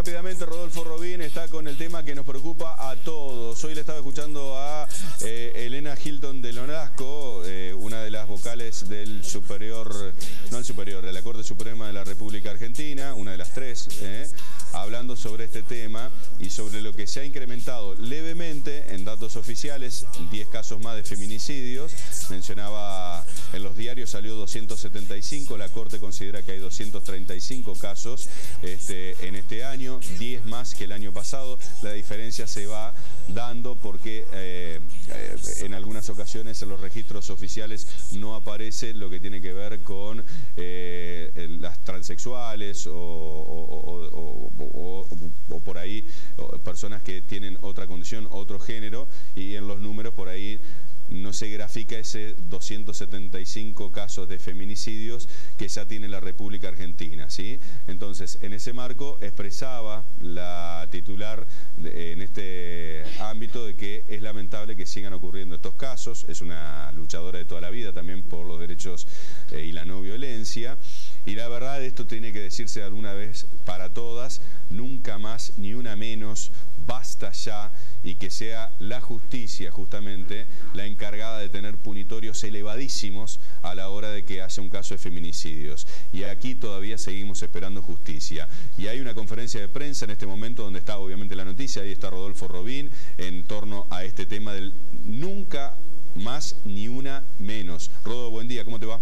rápidamente, Rodolfo Robín está con el tema que nos preocupa a todos. Hoy le estaba escuchando a eh, Elena Hilton de Lonasco, eh, una de las vocales del superior, no el superior, de la Corte Suprema de la República Argentina, una de las tres, eh, hablando sobre este tema y sobre lo que se ha incrementado levemente en datos oficiales, 10 casos más de feminicidios. Mencionaba en los diarios salió 275, la Corte considera que hay 235 casos este, en este año, 10 más que el año pasado. La diferencia se va dando porque eh, eh, en algunas ocasiones en los registros oficiales no aparece lo que tiene que ver con eh, las transexuales o, por ahí personas que tienen otra condición, otro género y en los números por ahí no se grafica ese 275 casos de feminicidios que ya tiene la República Argentina. ¿sí? Entonces, en ese marco expresaba la titular en este ámbito de que es lamentable que sigan ocurriendo estos casos, es una luchadora de toda la vida también por los derechos eh, y la no violencia, y la verdad esto tiene que decirse alguna vez para todas, nunca más ni una menos, basta ya y que sea la justicia justamente la encargada de tener punitorios elevadísimos a la hora de que haya un caso de feminicidios. Y aquí todavía seguimos esperando justicia. Y hay una conferencia de prensa en este momento donde está obviamente la noticia, ahí está Rodolfo Robín, en torno a este tema del nunca más ni una menos. Rodo, buen día, ¿cómo te va?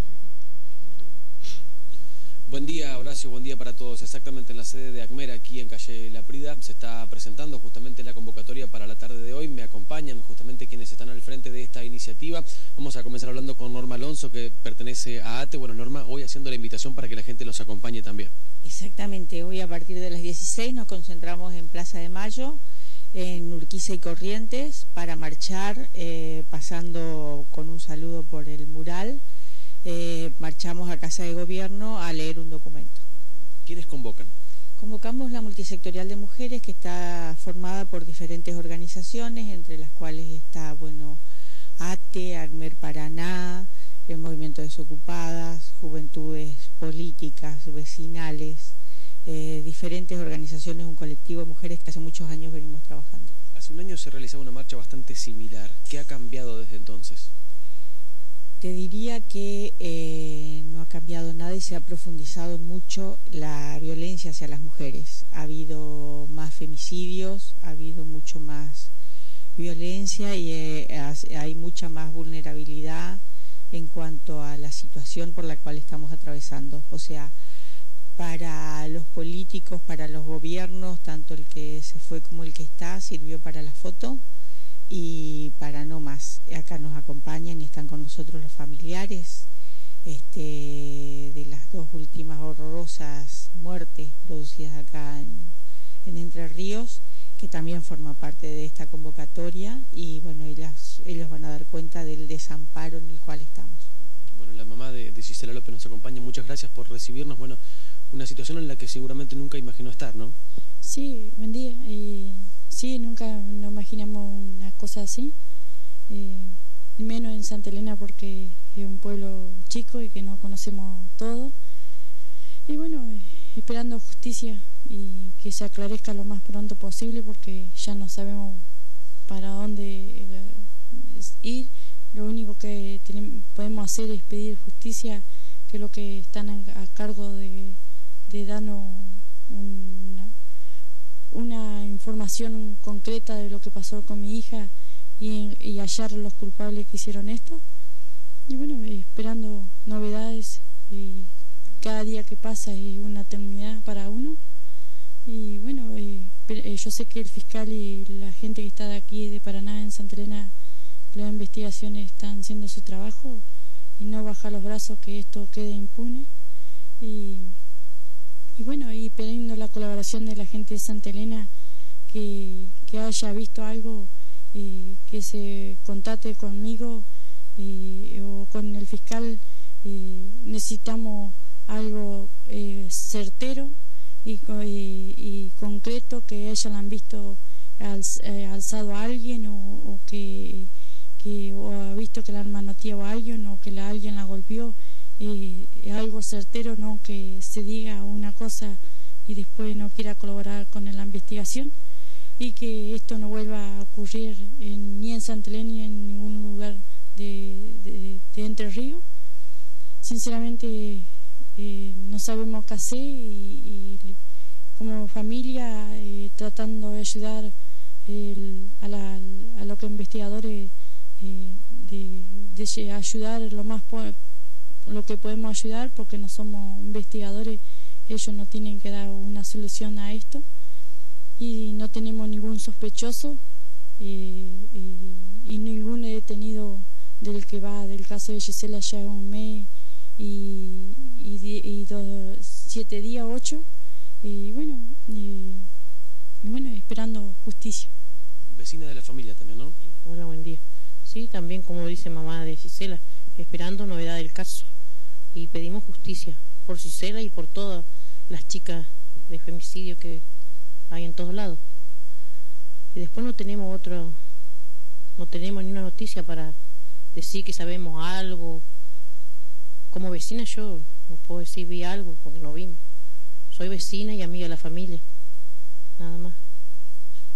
Buen día, Horacio, buen día para todos. Exactamente en la sede de ACMER, aquí en calle La Prida, se está presentando justamente la convocatoria para la tarde de hoy. Me acompañan justamente quienes están al frente de esta iniciativa. Vamos a comenzar hablando con Norma Alonso, que pertenece a ATE. Bueno, Norma, hoy haciendo la invitación para que la gente los acompañe también. Exactamente, hoy a partir de las 16 nos concentramos en Plaza de Mayo, en Urquiza y Corrientes, para marchar, eh, pasando con un saludo por el mural marchamos a Casa de Gobierno a leer un documento. ¿Quiénes convocan? Convocamos la multisectorial de mujeres que está formada por diferentes organizaciones, entre las cuales está, bueno, ATE, ACMER Paraná, el Movimiento Desocupadas, Juventudes Políticas, Vecinales, eh, diferentes organizaciones, un colectivo de mujeres que hace muchos años venimos trabajando. Hace un año se realizaba una marcha bastante similar. ¿Qué ha cambiado desde entonces? Te diría que eh, no ha cambiado nada y se ha profundizado mucho la violencia hacia las mujeres. Ha habido más femicidios, ha habido mucho más violencia y eh, hay mucha más vulnerabilidad en cuanto a la situación por la cual estamos atravesando. O sea, para los políticos, para los gobiernos, tanto el que se fue como el que está, sirvió para la foto y para no más. Acá nos acompañan y están con nosotros los familiares este, de las dos últimas horrorosas muertes producidas acá en, Entre Ríos, que también forma parte de esta convocatoria y bueno, ellas, ellos van a dar cuenta del desamparo en el cual estamos. Bueno, la mamá de, de Cisela López nos acompaña, muchas gracias por recibirnos. Bueno, una situación en la que seguramente nunca imaginó estar, ¿no? Sí, buen día. Y sí, nunca nos imaginamos una cosa así, eh, menos en Santa Elena porque es un pueblo chico y que no conocemos todo. Y bueno, esperando justicia y que se aclarezca lo más pronto posible porque ya no sabemos para dónde eh, ir. Lo único que podemos hacer es pedir justicia, que es lo que están a, cargo de, de darnos una una información concreta de lo que pasó con mi hija y, y hallar los culpables que hicieron esto. Y bueno, esperando novedades y cada día que pasa es una eternidad para uno. Y bueno, eh, eh, yo sé que el fiscal y la gente que está de aquí, de Paraná, en Santa Elena, las investigaciones están haciendo su trabajo y no bajar los brazos que esto quede impune. Y y bueno, y pidiendo la colaboración de la gente de Santa Elena que, haya visto algo, eh, que se contate conmigo eh, o con el fiscal. Eh, necesitamos algo certero y, concreto, que hayan han visto alzado a alguien o, que, que ha visto que la arma no a alguien o que la, alguien la golpeó eh, algo certero, no que se diga una cosa y después no quiera colaborar con el reparación y que esto no vuelva a ocurrir ni en Santa Elena ni en ningún lugar de, Entre Ríos. Sinceramente eh, no sabemos qué hacer y, como familia eh, tratando de ayudar a, los investigadores eh, de, ayudar lo más lo que podemos ayudar porque no somos investigadores ellos no tienen que dar una solución a esto y no tenemos ningún sospechoso y, ningún detenido del que va del caso de Gisela ya un mes y, y, siete días, ocho, y bueno, y, bueno, esperando justicia. Vecina de la familia también, ¿no? Hola, buen día. Sí, también como dice mamá de Gisela, esperando novedad del caso y pedimos justicia por Gisela y por todas las chicas de femicidio que hay en todos lados. Y después no tenemos otro, no tenemos ni una noticia para decir que sabemos algo. Como vecina yo no puedo decir vi algo porque no vimos. Soy vecina y amiga de la familia, nada más.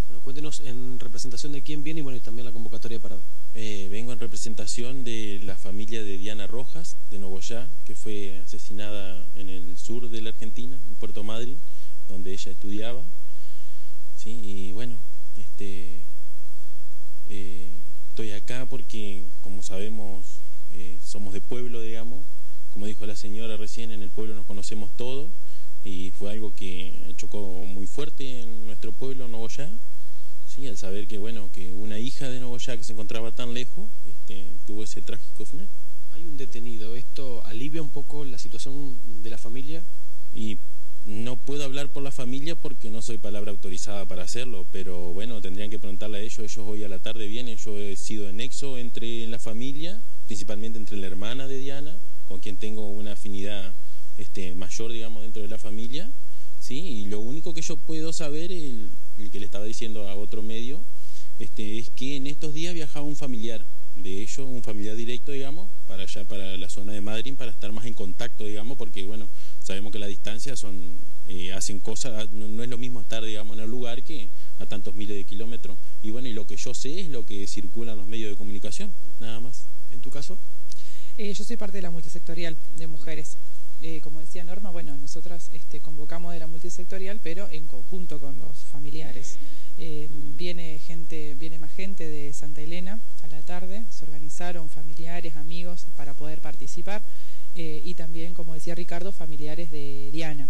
Bueno, cuéntenos en representación de quién viene y bueno, y también la convocatoria para eh, vengo en representación de la familia de Diana Rojas, de Nogoyá, que fue asesinada en el sur de la Argentina, en Puerto Madryn, donde ella estudiaba. ¿Sí? Y bueno, este, eh, estoy acá porque, como sabemos, eh, somos de pueblo, digamos. Como dijo la señora recién, en el pueblo nos conocemos todos y fue algo que chocó muy fuerte en nuestro pueblo, Nogoyá. Sí, al saber que bueno que una hija de Nogoyá que se encontraba tan lejos este, tuvo ese trágico final. Hay un detenido, ¿esto alivia un poco la situación de la familia? Y no puedo hablar por la familia porque no soy palabra autorizada para hacerlo, pero bueno, tendrían que preguntarle a ellos, ellos hoy a la tarde vienen, yo he sido en nexo entre la familia, principalmente entre la hermana de Diana, con quien tengo una afinidad este, mayor, digamos, dentro de la familia, ¿sí? Y lo único que yo puedo saber, el, el que le estaba diciendo a otro medio, este, es que en estos días viajaba un familiar de ellos, un familiar directo, digamos, para allá, para la zona de Madrid, para estar más en contacto, digamos, porque, bueno, sabemos que las distancias son, eh, hacen cosas, ah, no, es lo mismo estar, digamos, en el lugar que a tantos miles de kilómetros. Y bueno, y lo que yo sé es lo que circula en los medios de comunicación, nada más. ¿En tu caso? Eh, yo soy parte de la multisectorial de mujeres. Eh, como decía Norma, bueno, nosotras este, convocamos de la multisectorial, pero en conjunto con los familiares. viene gente, viene más gente de Santa Elena a la tarde, se organizaron familiares, amigos para poder participar. Eh, y también, como decía Ricardo, familiares de Diana.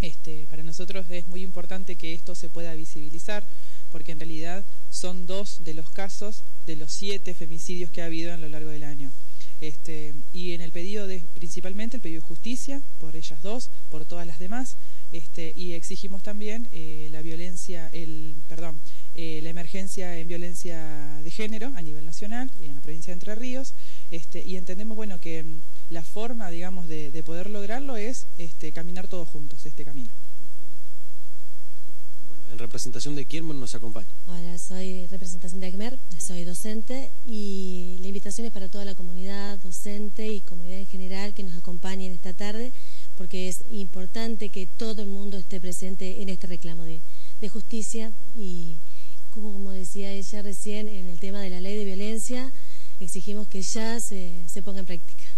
Este, para nosotros es muy importante que esto se pueda visibilizar, porque en realidad son dos de los casos de los siete femicidios que ha habido a lo largo del año. Este, y en el pedido de, principalmente el pedido de justicia por ellas dos, por todas las demás, este, y exigimos también eh, la violencia, el, perdón, eh, la emergencia en violencia de género a nivel nacional y en la provincia de Entre Ríos, este, y entendemos bueno que la forma, digamos, de, poder lograrlo es este, caminar todos juntos este camino. Bueno, en representación de quién nos acompaña. Hola, soy representación de ACMER, soy docente y la invitación es para toda la comunidad docente y comunidad en general que nos acompañen esta tarde porque es importante que todo el mundo esté presente en este reclamo de, justicia y como, como, decía ella recién en el tema de la ley de violencia exigimos que ya se, se ponga en práctica.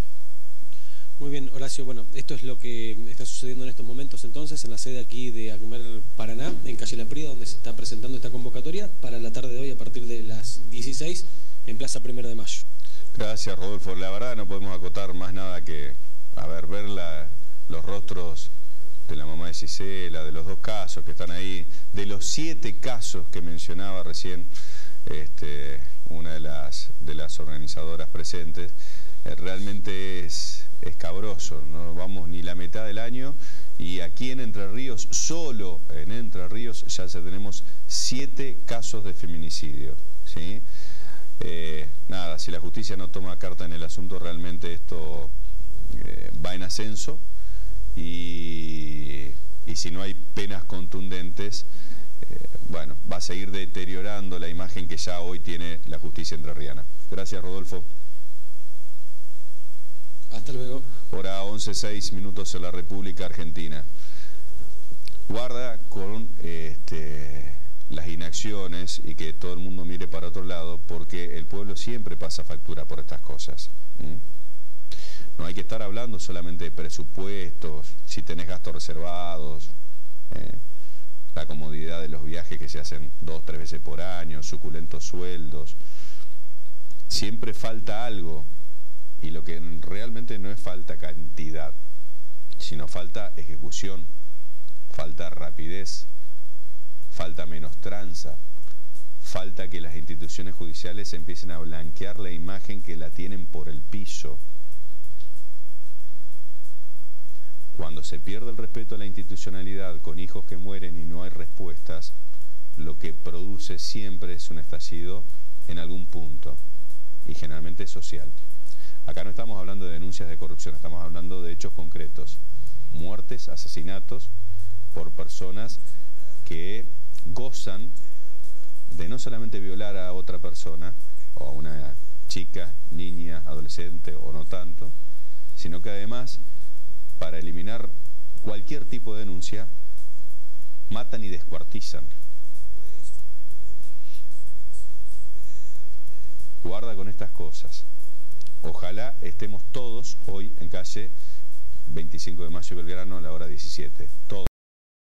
Muy bien, Horacio. Bueno, esto es lo que está sucediendo en estos momentos entonces en la sede aquí de Acmer Paraná, en Calle La Prida, donde se está presentando esta convocatoria para la tarde de hoy a partir de las 16 en Plaza Primero de Mayo. Gracias, Rodolfo. La verdad no podemos acotar más nada que, a ver, los rostros de la mamá de Cisela, de los dos casos que están ahí, de los siete casos que mencionaba recién este, una de las, de las organizadoras presentes, eh, realmente es escabroso, no vamos ni la mitad del año y aquí en Entre Ríos, solo en Entre Ríos ya tenemos siete casos de feminicidio. ¿sí? Eh, nada, si la justicia no toma carta en el asunto, realmente esto eh, va en ascenso y, si no hay penas contundentes, eh, bueno, va a seguir deteriorando la imagen que ya hoy tiene la justicia entrerriana. Gracias, Rodolfo. Hasta luego. Hora 11.06 minutos en la República Argentina. Guarda con este, emociones y que todo el mundo mire para otro lado, porque el pueblo siempre pasa factura por estas cosas. No hay que estar hablando solamente de presupuestos, si tenés gastos reservados, eh, la comodidad de los viajes que se hacen dos, tres veces por año, suculentos sueldos. Siempre falta algo y lo que realmente no es falta cantidad, sino falta ejecución, falta rapidez, falta menos tranza, falta que las instituciones judiciales empiecen a blanquear la imagen que la tienen por el piso. Cuando se pierde el respeto a la institucionalidad con hijos que mueren y no hay respuestas, lo que produce siempre es un estallido en algún punto y generalmente social. Acá no estamos hablando de denuncias de corrupción, estamos hablando de hechos concretos, muertes, asesinatos por personas que gozan de no solamente violar a otra persona o a una chica, niña, adolescente o no tanto, sino que además para eliminar cualquier tipo de denuncia, matan y descuartizan. Guarda con estas cosas. Ojalá estemos todos hoy en calle 25 de mayo y Belgrano a la hora 17. Todos.